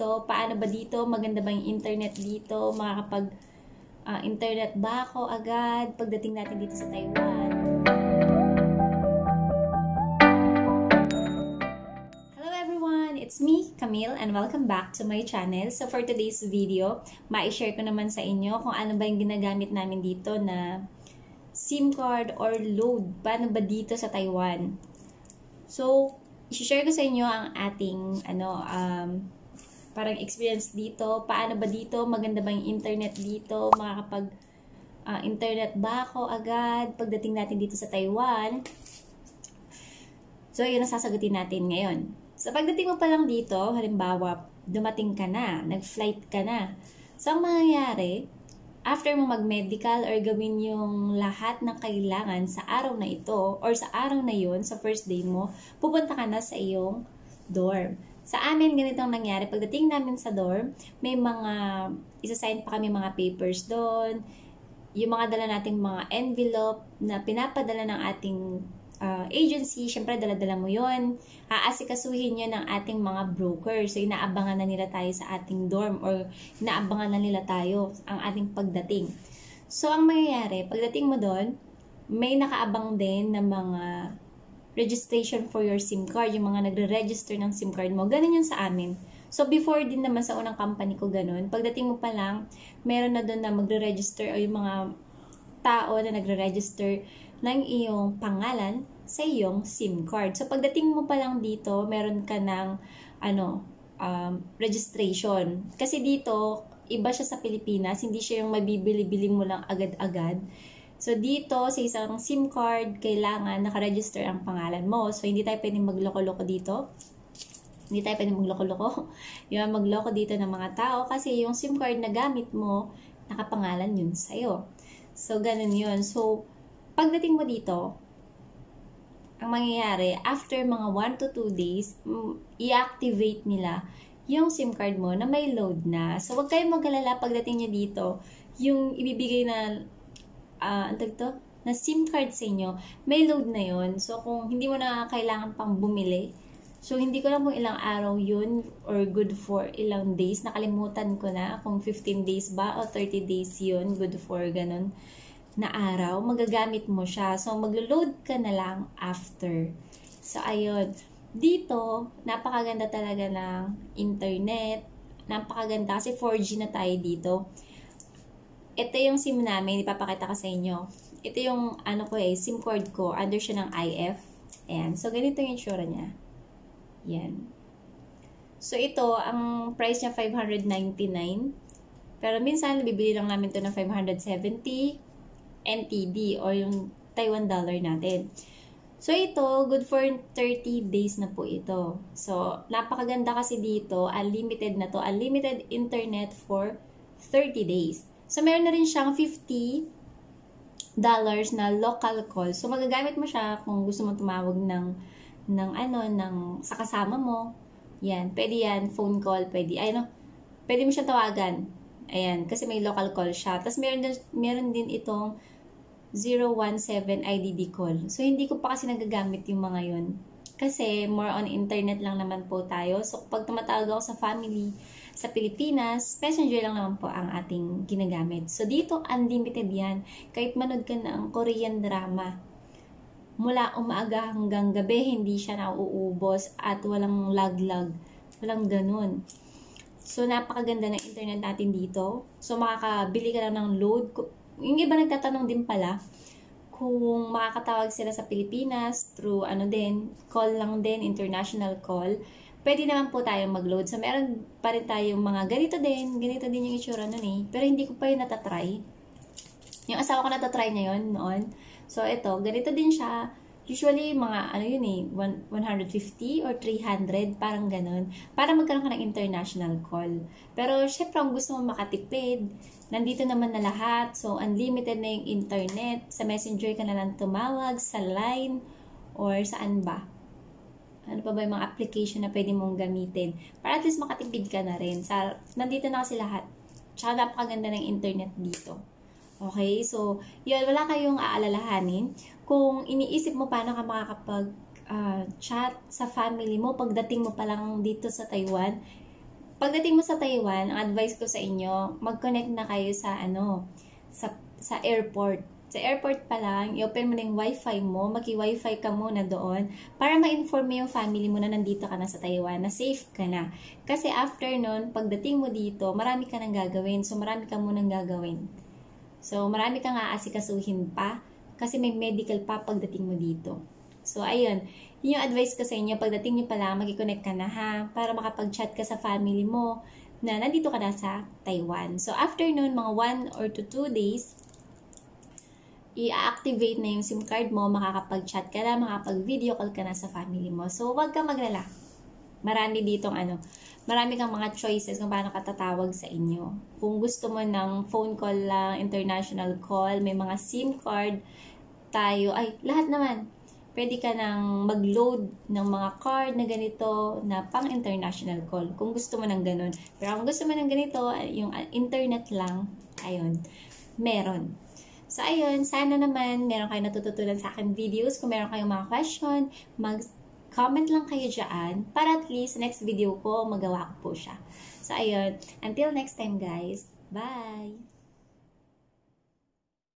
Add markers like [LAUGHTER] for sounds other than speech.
dito? Paano ba dito? Maganda ba yung internet dito? Makakapag ah, internet ba ako agad pagdating natin dito sa Taiwan? Hello everyone! It's me, Camille, and welcome back to my channel. So for today's video, ma-share ko naman sa inyo kung ano ba yung ginagamit namin dito na SIM card or load. Paano ba dito sa Taiwan? So, i-share ko sa inyo ang ating ano um, parang experience dito. Paano ba dito? Maganda ba yung internet dito? Makakapag uh, internet ba ako agad pagdating natin dito sa Taiwan? So, yun ang sasagutin natin ngayon. Sa pagdating mo pa lang dito, halimbawa, dumating ka na, nag-flight ka na. So, ang mangyayari, after mo mag-medical or gawin yung lahat ng kailangan sa araw na ito or sa araw na yun, sa first day mo, pupunta ka na sa iyong dorm. Sa amin, ganito ang nangyari. Pagdating namin sa dorm, may mga, isa-sign pa kami mga papers doon, yung mga dala nating mga envelope na pinapadala ng ating uh, agency, syempre dala-dala mo yon Aasikasuhin yun ng ating mga broker. So, inaabangan na nila tayo sa ating dorm or inaabangan na nila tayo ang ating pagdating. So, ang mangyayari, pagdating mo doon, may nakaabang din ng mga registration for your SIM card, yung mga nagre-register ng SIM card mo. Ganun yun sa amin. So, before din naman sa unang company ko ganun, pagdating mo pa lang, meron na doon na magre-register o yung mga tao na nagre-register ng iyong pangalan sa iyong SIM card. So, pagdating mo pa lang dito, meron ka ng ano, um, registration. Kasi dito, iba siya sa Pilipinas, hindi siya yung mabibili-bili mo lang agad-agad. So, dito, sa isang SIM card, kailangan nakaregister ang pangalan mo. So, hindi tayo pwedeng magloko-loko dito. Hindi tayo pwedeng magloko-loko. [LAUGHS] Yung magloko dito ng mga tao kasi yung SIM card na gamit mo, nakapangalan yun sa'yo. So, ganun yun. So, pagdating mo dito, ang mangyayari, after mga 1 to 2 days, i-activate nila yung SIM card mo na may load na. So, wag kayong magalala pagdating nyo dito, yung ibibigay na, uh, ano to? na SIM card sa inyo, may load na yon So, kung hindi mo na kailangan pang bumili, so hindi ko lang kung ilang araw yun or good for ilang days. Nakalimutan ko na kung 15 days ba o 30 days yun, good for ganun na araw, magagamit mo siya. So, maglo-load ka na lang after. So, ayun. Dito, napakaganda talaga ng internet. Napakaganda kasi 4G na tayo dito. Ito yung SIM namin, ipapakita ko sa inyo. Ito yung, ano ko eh, SIM card ko. Under siya ng IF. Ayan. So, ganito yung itsura niya. Yan. So, ito, ang price niya 599. Pero minsan, bibili lang namin to ng 570 NTD or yung Taiwan dollar natin. So, ito, good for 30 days na po ito. So, napakaganda kasi dito, unlimited na to. Unlimited internet for 30 days. So, meron na rin siyang 50 dollars na local call. So, magagamit mo siya kung gusto mo tumawag ng, ng ano, ng, sa kasama mo. Yan, pwede yan, phone call, pwede, ay no, pwede mo siya tawagan. Ayan, kasi may local call siya. Tapos meron din, meron din itong 017 IDD call. So, hindi ko pa kasi nagagamit yung mga yun. Kasi, more on internet lang naman po tayo. So, pag tumatawag ako sa family sa Pilipinas, messenger lang naman po ang ating ginagamit. So, dito, unlimited yan. Kahit manood ka ng Korean drama, mula umaga hanggang gabi, hindi siya nauubos at walang laglag. Walang ganun. So, napakaganda ng internet natin dito. So, makakabili ka lang ng load. Yung iba nagtatanong din pala kung makakatawag sila sa Pilipinas through ano din, call lang din, international call. Pwede naman po tayong mag-load. So, meron pa rin tayong mga ganito din. Ganito din yung itsura nun eh. Pero hindi ko pa yun natatry. Yung asawa ko natatry niya yun noon. So, ito, ganito din siya. Usually, mga ano yun eh, 150 or 300, parang ganun. Para magkaroon ka ng international call. Pero, syempre, kung gusto mo makatipid, nandito naman na lahat. So, unlimited na yung internet. Sa messenger ka na lang tumawag, sa line, or saan ba? Ano pa ba yung mga application na pwede mong gamitin? Para at least makatipid ka na rin. Sa, nandito na kasi lahat. Tsaka napakaganda ng internet dito. Okay? So, yun, wala kayong aalalahanin kung iniisip mo paano ka makakapag uh, chat sa family mo pagdating mo pa lang dito sa Taiwan, pagdating mo sa Taiwan, ang advice ko sa inyo, mag-connect na kayo sa ano, sa, sa airport. Sa airport pa lang, i-open mo na yung wifi mo, maki-wifi ka muna doon para ma-inform mo yung family mo na nandito ka na sa Taiwan, na safe ka na. Kasi after nun, pagdating mo dito, marami ka nang gagawin. So, marami ka munang gagawin. So, marami kang aasikasuhin pa kasi may medical pa pagdating mo dito. So, ayun. Yun yung advice ko sa inyo. Pagdating nyo pala, mag-connect ka na ha para makapag-chat ka sa family mo na nandito ka na sa Taiwan. So, after nun, mga 1 or to 2 days, i-activate na yung SIM card mo, makakapag-chat ka na, makakapag-video call ka na sa family mo. So, huwag ka maglala. Marami ditong ano, marami kang mga choices kung paano ka tatawag sa inyo. Kung gusto mo ng phone call lang, international call, may mga SIM card tayo, ay, lahat naman. Pwede ka nang mag-load ng mga card na ganito na pang international call. Kung gusto mo ng ganun. Pero kung gusto mo ng ganito, yung internet lang, ayun, meron. So, ayun, sana naman meron kayo natututunan sa akin videos. Kung meron kayong mga question, mag-comment lang kayo dyan para at least next video ko, magawa ko po siya. So, ayun, until next time guys, bye!